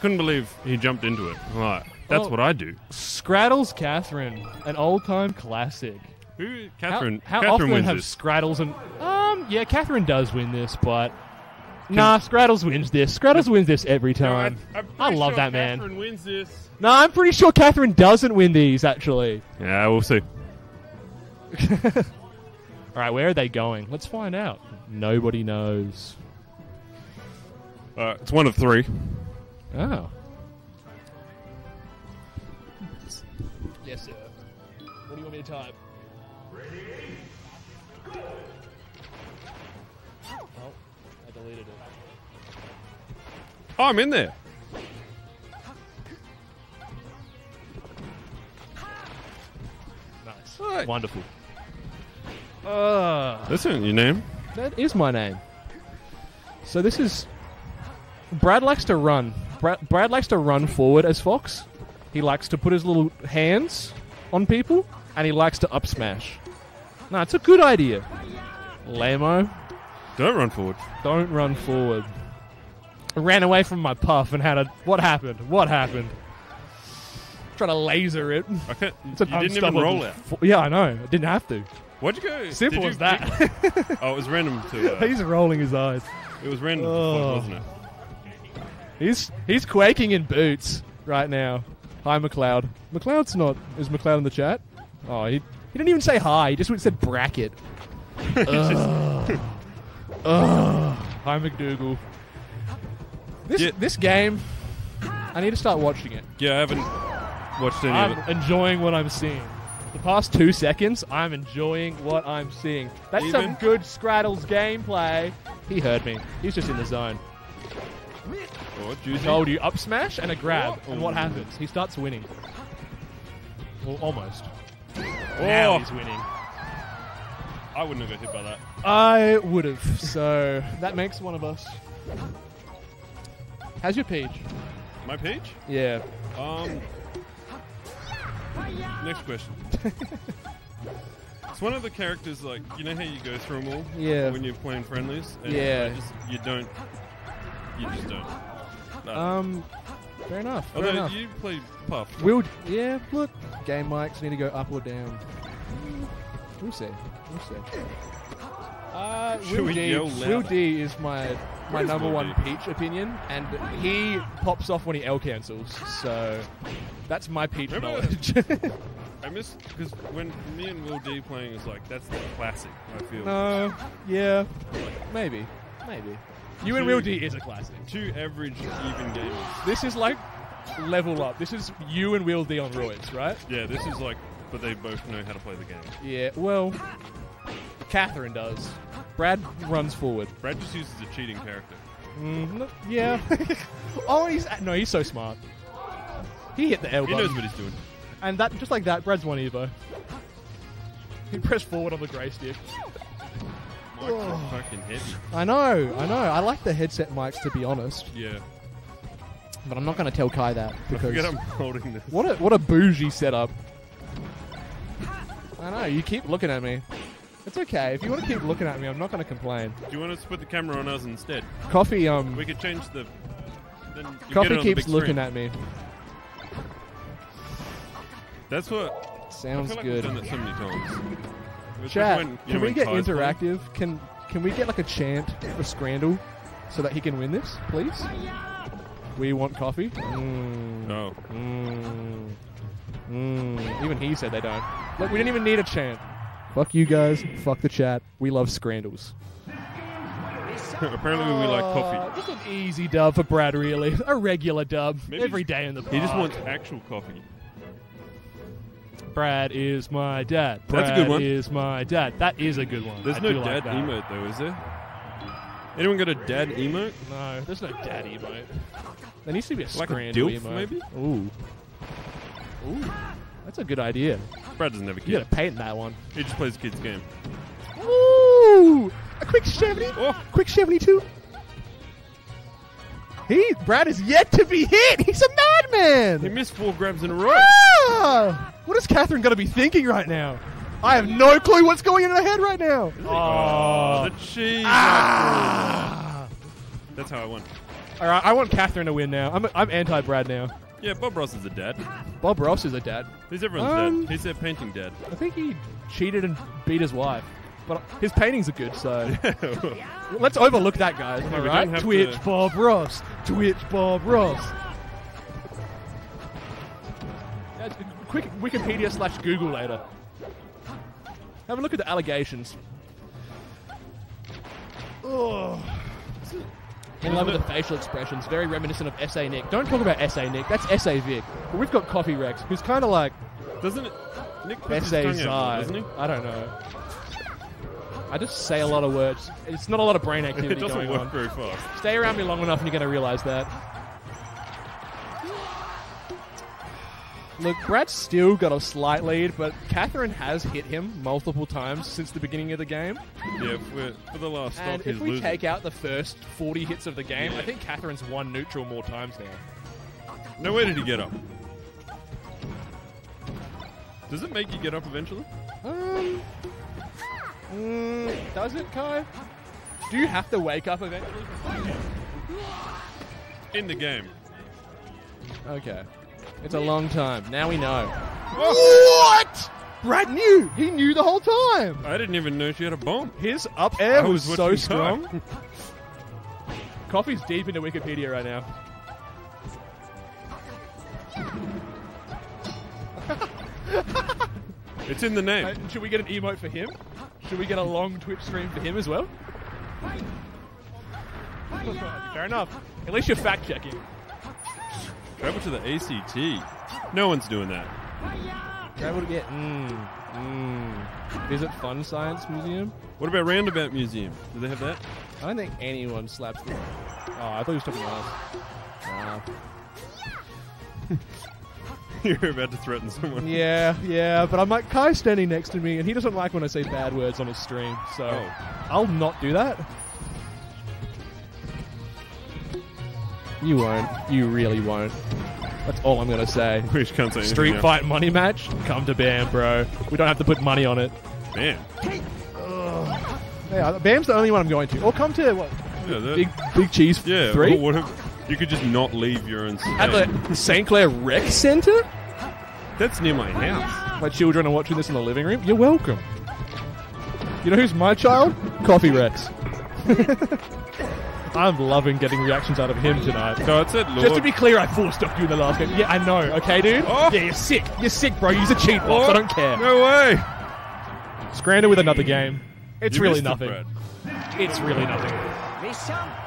Couldn't believe he jumped into it. Right, that's what I do. Scraddles Katherine, an old time classic. Who? Katherine. How, how Katherine often wins have this. Scraddles and um yeah, Katherine does win this, but nah, Scraddles wins this. Scraddles wins this every time. I'm I love that man. Katherine wins this. No, I'm pretty sure Katherine doesn't win these actually. Yeah, we'll see. All right, where are they going? Let's find out. Nobody knows. Uh, it's one of three. Oh. Yes, sir. What do you want me to type? Ready? Oh, I deleted it. Oh, I'm in there. Nice. Right. Wonderful. Uh, That's not your name. that is my name. So this is. Brad likes to run. Brad, Brad likes to run forward as Fox. He likes to put his little hands on people, and he likes to up smash. No, it's a good idea. Lamo, Don't run forward. don't run forward. I ran away from my puff and had a. What happened? What happened? Trying to laser it. I can't. It's an you didn't even roll it. yeah, I know. I didn't have to. What'd you go? Simple you- as that. Oh, it was random too. Uh, He's rolling his eyes. it was random, Oh. wasn't it? He's he's quaking in boots right now. Hi, McLeod. McLeod's not. Is McLeod in the chat? Oh, he, he didn't even say hi. He just said bracket. Ugh. Ugh. Hi, McDougal. This Yeah. this game, I need to start watching it. Yeah, I haven't watched any I'm of it. enjoying what I'm seeing. The past two seconds, I'm enjoying what I'm seeing. That's some good Scraddles gameplay. He heard me. He's just in the zone. Oh. Told you, up smash and a grab. And what happens? He starts winning. Well, almost. Oh, Now he's winning. I wouldn't have got hit by that. I would have. So that makes one of us. How's your peach? My peach? Yeah. Um. Next question. it's one of the characters like you know how you go through them all. Yeah. When you're playing friendlies. And Yeah. Just you don't. You just don't. No. Um. Fair enough. Fair Although enough. you play Puff. Will yeah, look, game mics need to go up or down. We'll see. We'll see. Uh, Should Will we D, yell Will louder? D is my my number Will one D? Peach opinion, and he pops off when he L cancels. So that's my Peach Remember- knowledge. I miss because when me and Will D playing is like that's the classic. I feel. no, yeah, maybe, maybe. You and Will D is a classic. Two average even gamers. This is like level up. This is you and Will D on roids, right? Yeah, this is like, but they both know how to play the game. Yeah. Well, Katherine does. Brad runs forward. Brad just uses a cheating character. Mm, no- yeah. oh, he's no, he's so smart. He hit the L He button, knows what he's doing. and that just like that, Brad's one Evo. He pressed forward on the grey stick. Micro fucking hit. I know, I know. I like the headset mics to be honest, Yeah. but I'm not going to tell Kai that I because forget I'm holding this. what a what a bougie setup. I know. You keep looking at me. It's okay. If you want to keep looking at me, I'm not going to complain. Do you want us to put the camera on us instead? Coffee, um, We could change the. Then you get it Coffee on the keeps looking screen. at me. That's what. I Sounds like good. We've done that so many times. Chat, when, can know, we get interactive? Can can we get like a chant for Scrandle so that he can win this, please? We want coffee. Mm, No. mm, mm. Even he said they don't. Look, we didn't even need a chant. Fuck you guys. Fuck the chat. We love Scrandles. Apparently, we like Uh, coffee. Just an easy dub for Brad, really. A regular dub. Maybe Every day in the He just wants actual coffee. Brad is my dad. That's a good one. is my dad. That is a good one. There's I no do dad like that. emote though, is there? Anyone got a dad emote? No, there's no dad emote. There needs to be a Like a Scrandle dilf, emote. maybe? Ooh. Ooh. That's a good idea. Brad doesn't have a You kid. gotta patent that one. He just plays a kids game. Ooh! A quick 70. Oh. Quick 72. He, Brad is yet to be hit. He's a madman! He madman. missed four grabs in a row. Ah! What is Katherine gonna be thinking right now? I have no clue what's going in her head right now. Oh, the cheese. Ah! That's how I won. All right, I want Katherine to win now. I'm, I'm anti Brad now. Yeah, Bob Ross is a dad. Bob Ross is a dad. He's everyone's Um, dad. He's their painting dad. I think he cheated and beat his wife. But his paintings are good, so let's overlook that, guys. Am I Yeah, we right? don't have Twitch to- Bob Ross. Twitch Bob Ross. That's a quick Wikipedia slash Google later. Have a look at the allegations. Oh. In love with the facial expressions, very reminiscent of SA Nick. Don't talk about SA Nick, that's SA Vic. But we've got Coffee Rex, who's kind of like Doesn't it? Nick puts his SA tongue doesn't he? I don't know. I just say a lot of words. It's not a lot of brain activity It doesn't going work on. very fast. Stay around me long enough and you're going to realize that. Look, Brad's still got a slight lead, but Katherine has hit him multiple times since the beginning of the game. Yeah, for the last And if we losing. take out the first 40 hits of the game, Yeah. I think Katherine's won neutral more times now. Now, where did he get up? Does it make you get up eventually? Um, mm, does it, Kai? Do you have to wake up eventually? In the game. Okay. It's a long time. Now we know. What? Brad knew. He knew the whole time. I didn't even know she had a bomb. His up air I was, was so strong. Coffee's deep into Wikipedia right now. It's in the name. Uh, should we get an emote for him? Should we get a long Twitch stream for him as well? Fair enough. At least you're fact checking. Travel to the ACT. No one's doing that. Travel to get. Mm, mm. Visit Fun Science Museum. What about Roundabout Museum? Do they have that? I don't think anyone slaps me. Oh, I thought he was talking to us. Nah. You're about to threaten someone. Yeah, yeah, but I'm like Kai's standing next to me, and he doesn't like when I say bad words on his stream, so Oh. I'll not do that. You won't. You really won't. That's all I'm gonna say. We can't say anything Street now. fight money match? Come to BAM, bro. We don't have to put money on it. Man. Yeah, BAM's the only one I'm going to. Or come to what? Yeah, that, Big Big Cheese yeah. three What, what if, you could just not leave your own state. at the St Clair Rec Center. That's near my house. My children are watching this in the living room. You're welcome. You know who's my child? Coffee Rex. I'm loving getting reactions out of him tonight. So it Lord. Just to be clear, I forced off you in the last game. Yeah, I know. Okay, dude. Oh. Yeah, you're sick. You're sick, bro. Use a cheat box. I oh. don't care. No way. Scrander with another game. It's You really missed it, nothing. It's really nothing.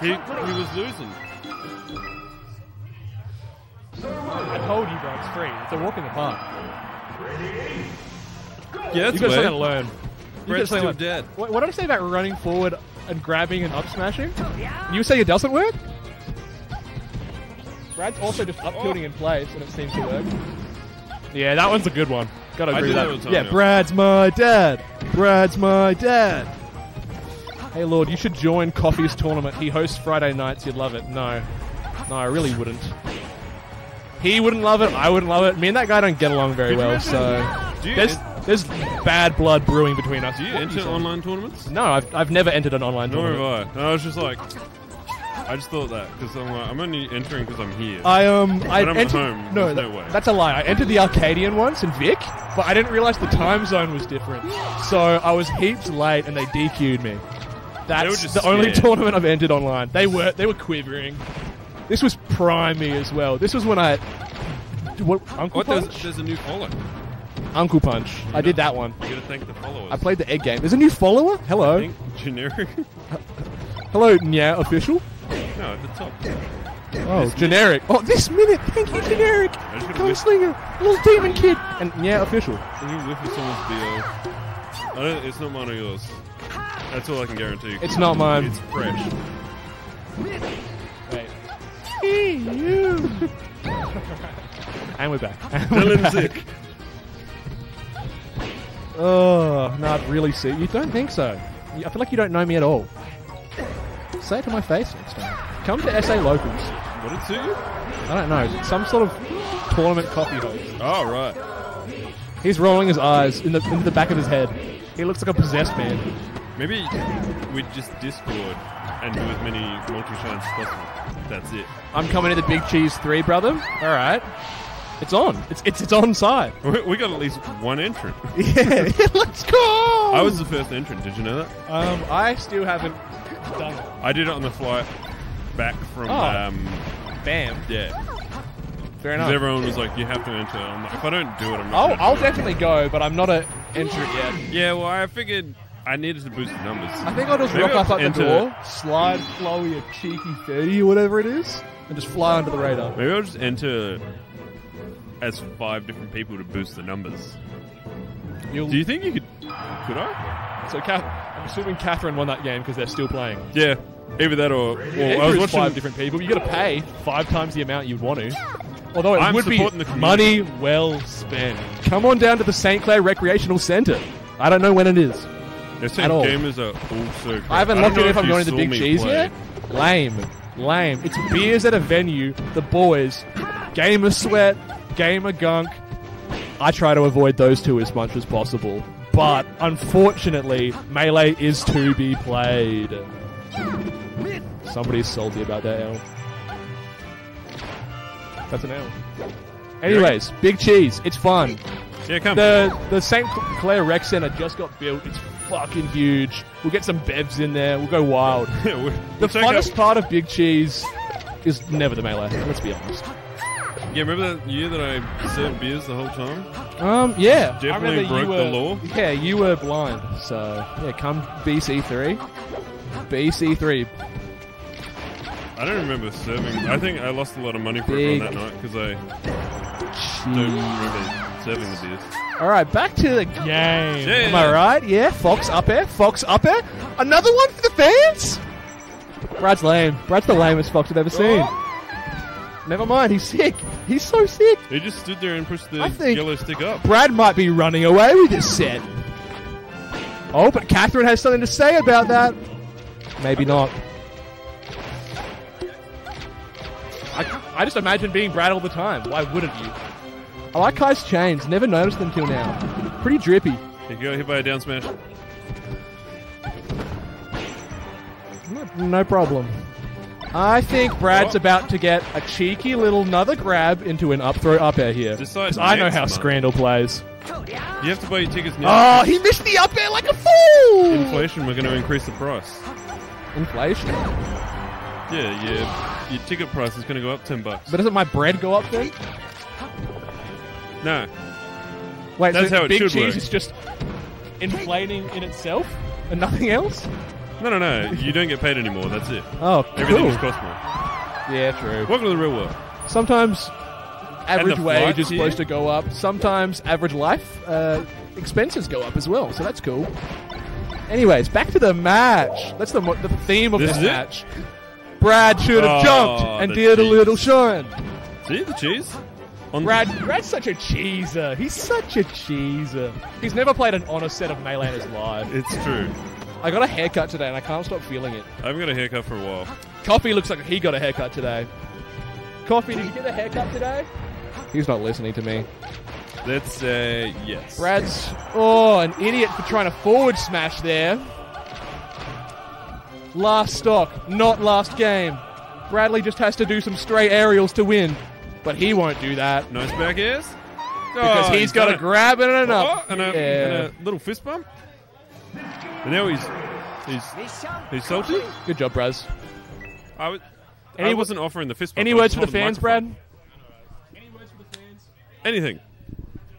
He, he was losing. I told you, bro. It's free. It's a walk in the park. Yeah, that's You got something to learn. Brett's still dead. What, what did I say about running forward and grabbing and up smashing? You say it doesn't work? Brad's also just up tilting in place and it seems to work. Yeah, that one's a good one. Gotta agree do with that that. all the time, yeah, yeah. Brad's my dad. Brad's my dad. Hey Lord, you should join Coffee's tournament. He hosts Friday nights. You'd love it. No, no, I really wouldn't. He wouldn't love it. I wouldn't love it. Me and that guy don't get along very well. So Do you, there's there's bad blood brewing between us. do you What enter saying? online tournaments? No, I've, I've never entered an online Nor tournament. have I. I was just like, I just thought that because I'm like, I'm only entering because I'm here. I um I I'm at entered, home, no, there's no that- way. that's a lie. I entered the Arcadian once in Vic, but I didn't realize the time zone was different. So I was heaps late and they DQ'd me. That's just the only scared. tournament I've entered online. They were they were quivering. This was prime me as well. This was when I what Uncle What? There's, Punch? there's a new follow. Uncle Punch. I did that one. You gotta thank the followers. I played the egg game. There's a new follower. I Hello, think generic. hello, yeah, official. no, at the top. Oh, generic. Oh, this minute. Thank you, generic. I Gunslinger, little demon kid, and yeah, official. can you whiff someone's BO? I don't, it's not mine or yours. That's all I can guarantee. It's not mine. It's fresh. Wait. you. and we're back. And we're him back. Zick. Oh, no, I'd really see. You don't think so? I feel like you don't know me at all. Say it to my face next time. Come to SA Locals. What it suit you? I don't know. Some sort of tournament coffee host. Oh, right. He's rolling his eyes in the into the back of his head. He looks like a possessed man. Maybe we just Discord and do as many multi shines as possible. That's it. I'm coming to the Big Cheese 3, brother. All right. It's on. It's it's it's on side. We we got at least one entrant. Yeah, let's go. I was the first entrant. Did you know that? Um, I still haven't done it. I did it on the flight back from. Oh. Um, Bam. yeah. Fair 'Cause enough. everyone was like, "You have to enter." I'm like, if I don't do it, I'm not. I'll, gonna I'll do it." definitely go, but I'm not a entrant yet. Yeah, well, I figured I needed to boost the numbers. I think I'll just Maybe rock I'll up at enter- the door, slide flowy a cheeky 30 or whatever it is, and just fly under the radar. Maybe I'll just enter as five different people to boost the numbers. You'll, Do you think you could? Could I? so Kath, I'm assuming Katherine won that game because they're still playing. Yeah, either that or. Either I was watching. five different people. You got to pay five times the amount you'd want to. Although it I'm would be the money well spent. Come on down to the St. Clair Recreational Centre. I don't know when it is. They're saying gamers are also. Great. I haven't looked at if I'm going to the Big Cheese play. yet. Lame. Lame. It's beers at a venue, the boys, gamer sweat, gamer gunk. I try to avoid those two as much as possible. But unfortunately, Melee is to be played. Somebody's salty about that L. That's an L. Anyways, Big Cheese. It's fun. Yeah, come. The the St. Clair Rec Center just got built. It's fucking huge. We'll get some bevs in there. We'll go wild. The we'll funnest part of Big Cheese is never the melee. Let's be honest. Yeah, remember that year that I served beers the whole time? Um, yeah, I Definitely remember you broke the law. Yeah, you were blind. So yeah, come BC three. BC three. I don't remember serving. I think I lost a lot of money for Big- everyone that night because I don't remember serving the beers. All right, back to the game. Yeah. Am I right? Yeah, Fox up air, Fox up air. Another one for the fans. Brad's lame. Brad's the lamest Fox I've ever seen. Never mind, he's sick. He's so sick. He just stood there and pushed the I think- yellow stick up. Brad might be running away with this set. Oh, but Katherine has something to say about that. Maybe not. I, I just imagine being Brad all the time. Why wouldn't you? I like Kai's chains. Never noticed them till now. Pretty drippy. He got hit by a down smash. No, no problem. I think Brad's What? about to get a cheeky little another grab into an up throw up air here. Decide 'Cause I know how month. Scrandal plays. You have to buy your tickets now. Oh, he missed the up air like a fool! Inflation, we're going to increase the price. Inflation. Yeah, your, your ticket price is going to go up 10 bucks. But doesn't my bread go up then? no. Wait, That's so how it big should cheese work. is just inflating in itself and nothing else? No, no, no. You don't get paid anymore. That's it. Oh, Everything cool. just costs more. Yeah, true. Welcome to the real world. Sometimes average the wage flights is supposed to go up. Sometimes average life uh, expenses go up as well, so that's cool. Anyways, back to the match. That's the, mo- the theme of This this, is it? match. Brad should have Oh, jumped and the did a cheese. little shine. See the cheese? On Brad, Brad's such a cheeser. He's such a cheeser. He's never played an honest set of Melee in his life. It's true. I got a haircut today and I can't stop feeling it. I haven't got a haircut for a while. Coffee looks like he got a haircut today. Coffee, did you get a haircut today? He's not listening to me. Let's say uh, yes. Brad's oh an idiot for trying to forward smash there. Last stock, not last game. Bradley just has to do some straight aerials to win, but he won't do that Nice back airs. because Oh, he's got a it. grab and an Oh, up. and, a, yeah. and a little fist bump. And now he's he's he's salty. Good job, Braz. I was. Any- I wasn't offering the fist bump. Any I words for the fans, microphone. Brad? Anything.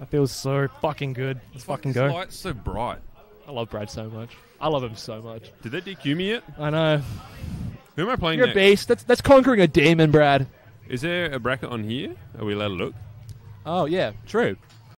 That feels so fucking good. Let's fucking go. light's so bright. I love Brad so much. I love him so much. Did they DQ me yet? I know. Who am I playing You're a beast. That's that's conquering a demon, Brad. Is there a bracket on here? Are we allowed to look? Oh yeah, true.